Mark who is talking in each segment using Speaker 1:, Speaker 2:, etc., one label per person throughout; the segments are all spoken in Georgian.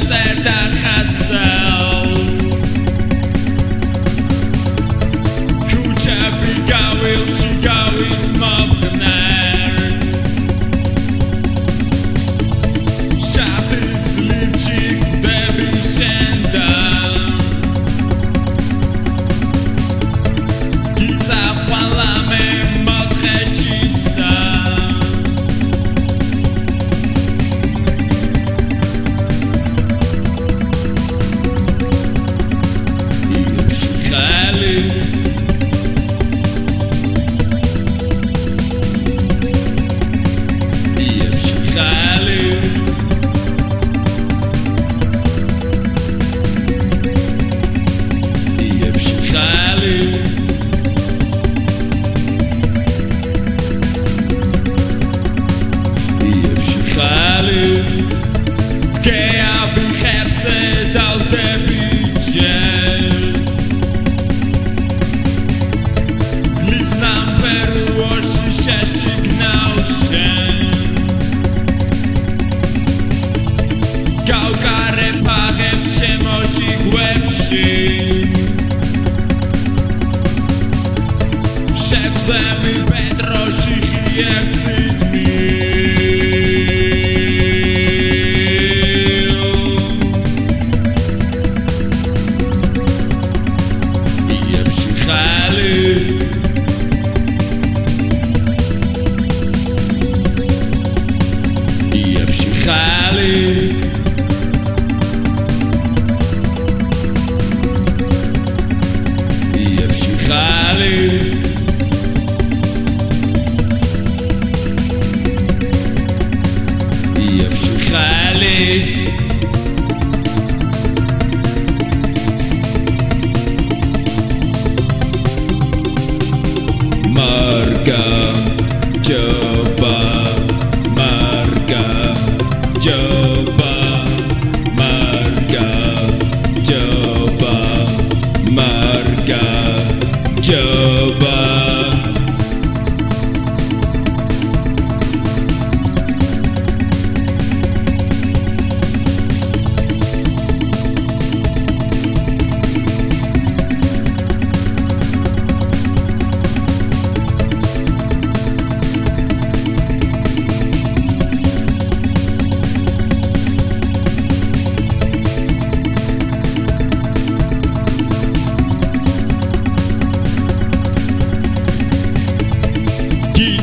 Speaker 1: outside. zemi Petroši žije při Je přichálit Je přichálit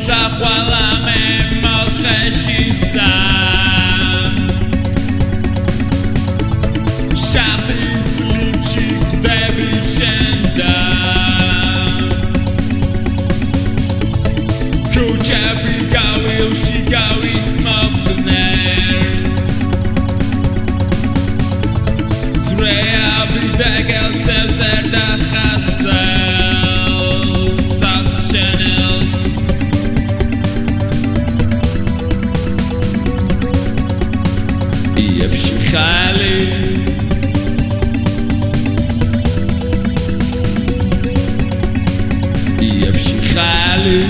Speaker 1: საყვალა მე მოხეშისა შახის ლიფში ხვდები შენდა. ქუჩები გავილში გავიცმობნერს ძრეაბი და გელსევ წერდა. и общухали. И общухали.